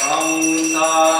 Samsara.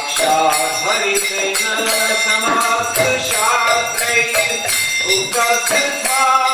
साक्षात् शास्त्रैः उक्तसिद्धा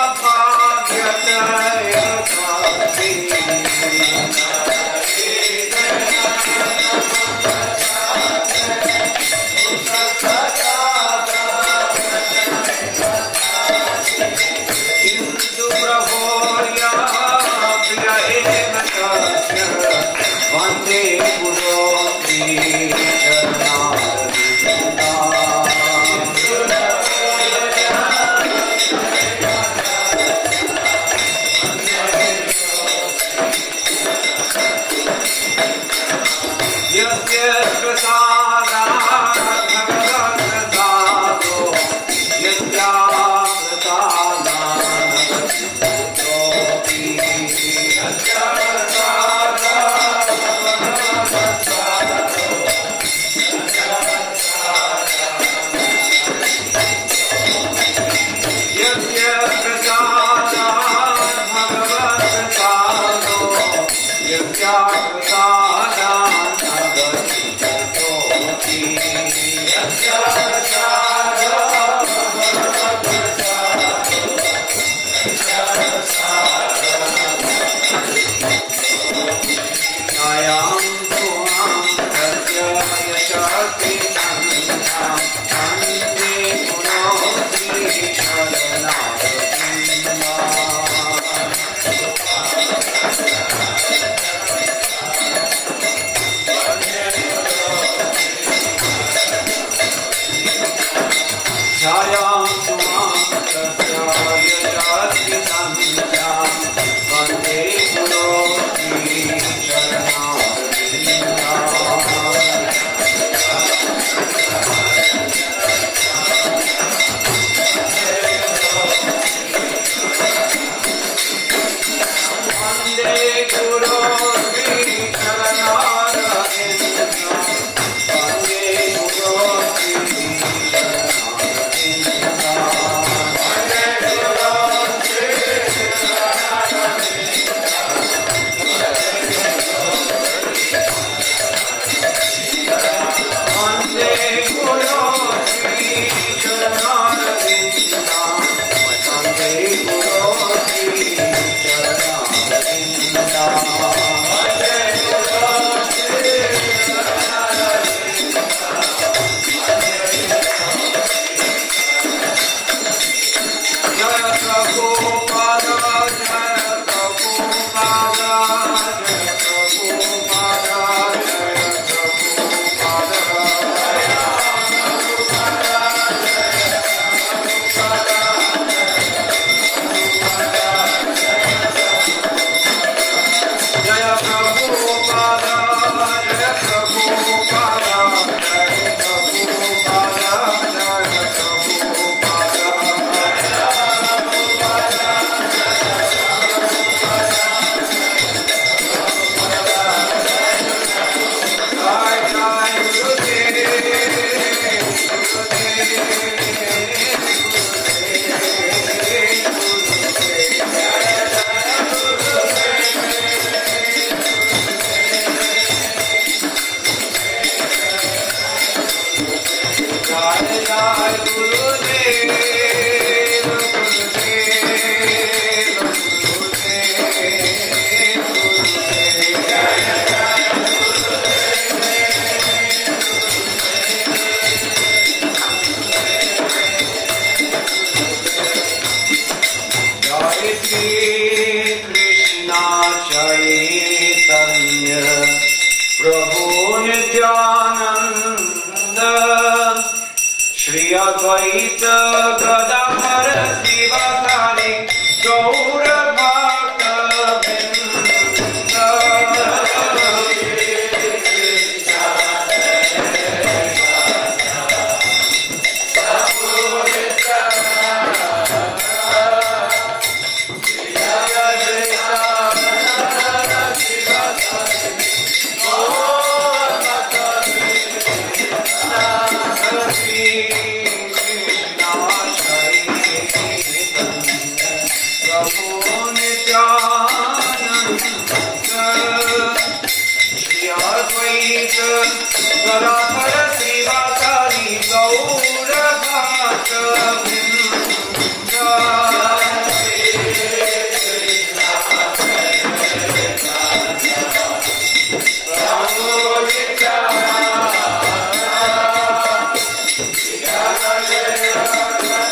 Yeah. Gracias.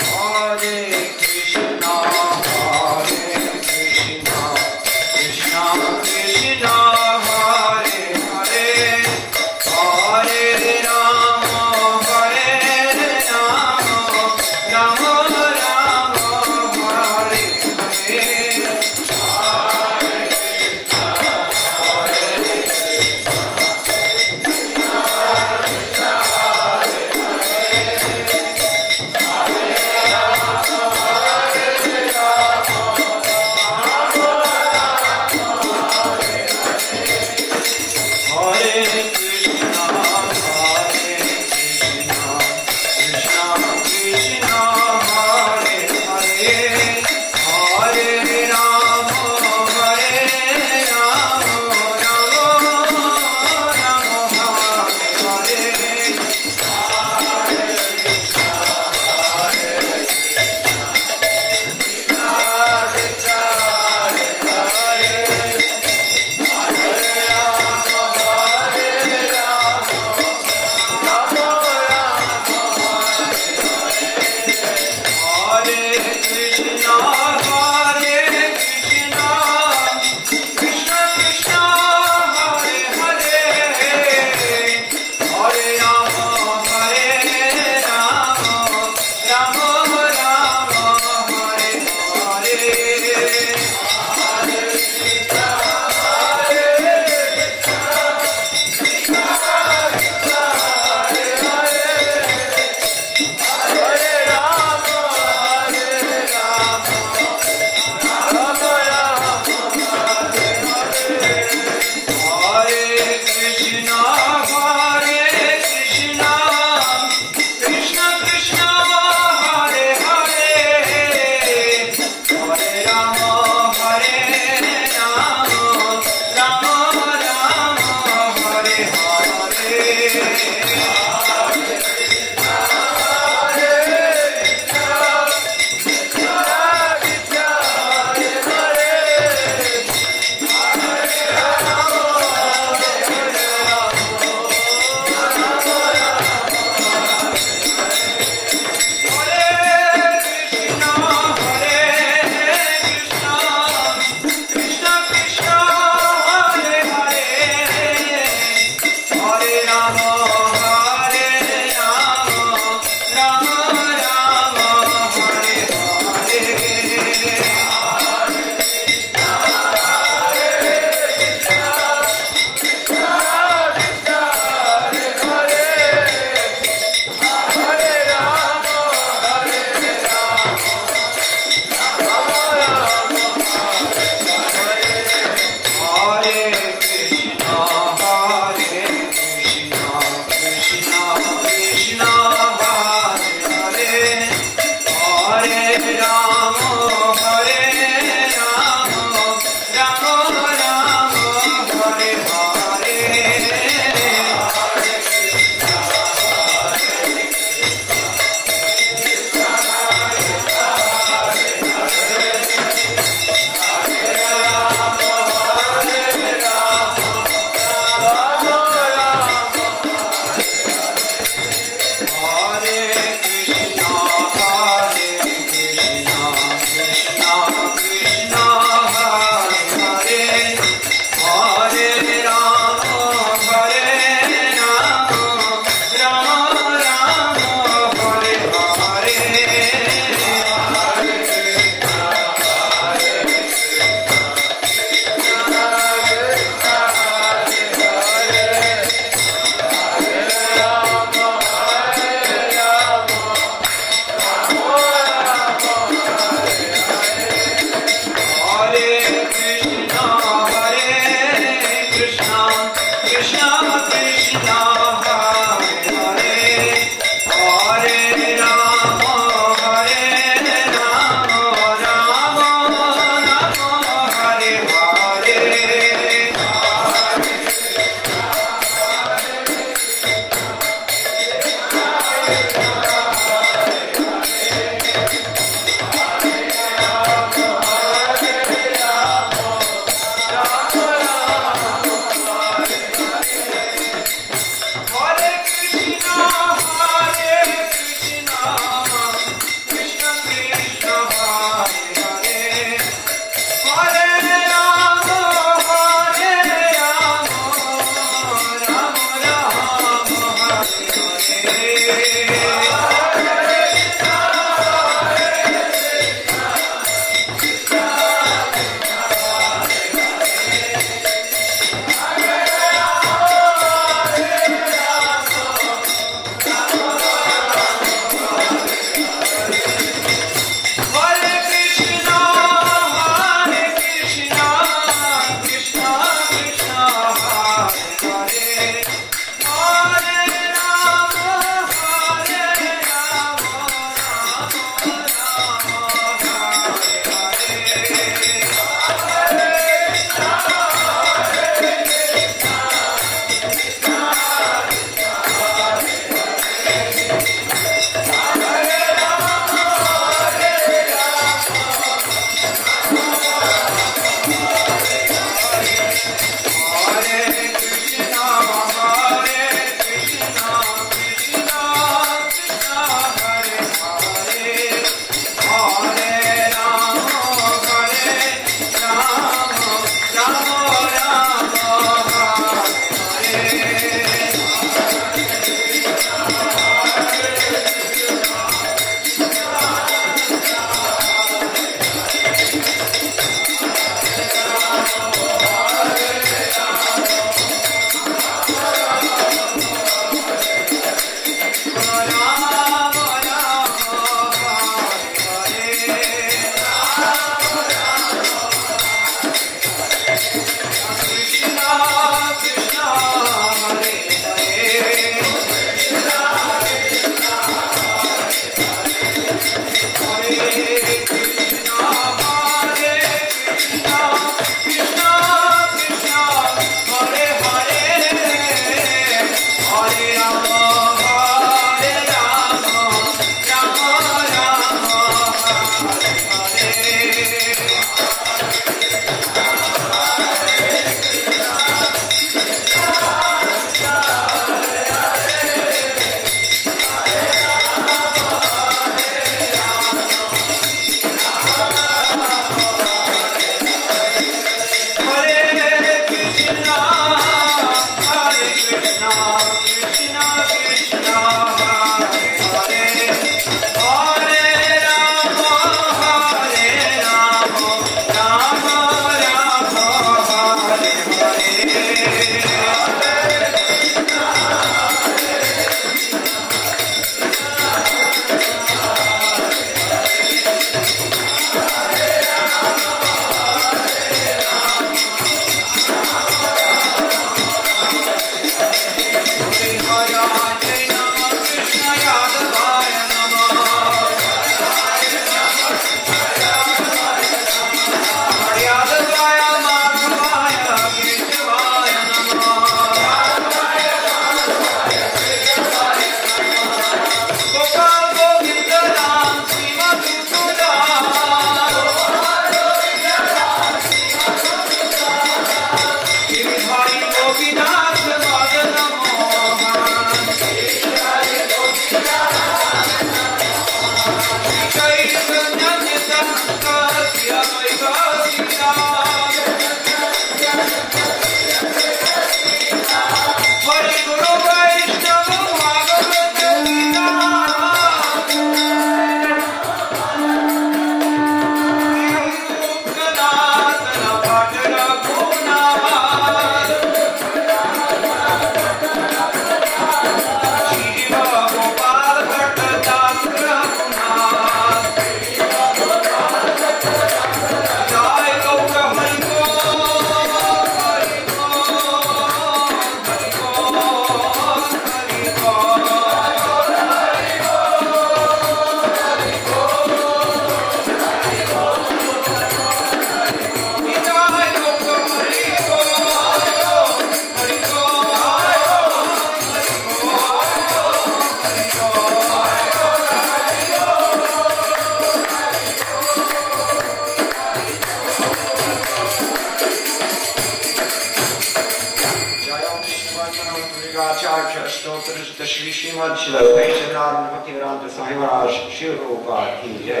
Shrimad श्रीमदेशानंद Sai महाराज शिव रूपा की जय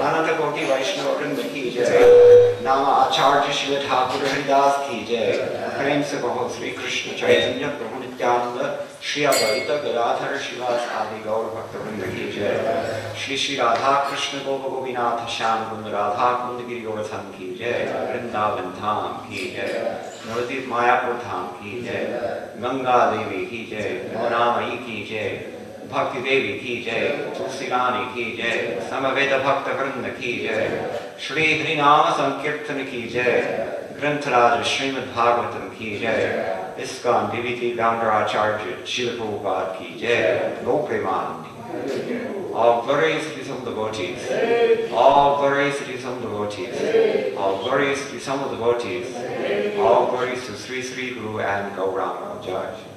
अनंत कोटि वैष्णव वृंद की जय नाम आचार्य शिव ठाकुर हरिदास की जय प्रेम से बहुत श्री कृष्ण चैतन्य प्रभु नित्यानंद श्री अद्वैत गदाधर शिवास आदि गौर भक्त की जय श्री श्री राधा कृष्ण गोप गोपीनाथ श्याम कुंद राधा कुंद गिरी गौर धाम की जय वृंदावन धाम की जय मूर्ति मायापुर धाम की जय गंगा देवी की जय मोनामयी की जय भक्ति देवी की जय तुलसी रानी की जय समवेद भक्त वृंद की जय श्री हरि संकीर्तन की जय ग्रंथराज श्रीमद भागवतम की जय ISKCON, DVT Gangaracharya, Srila Prabhupada ki jai, Lopremanandi. All glorious to some devotees. All glorious to some devotees. All glorious to some devotees. All glorious to Sri Sri Guru and Gauranga Jai.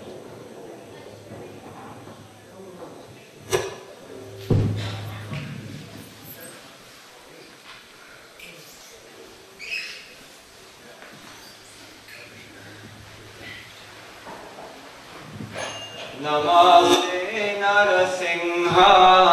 Namaste Narasimha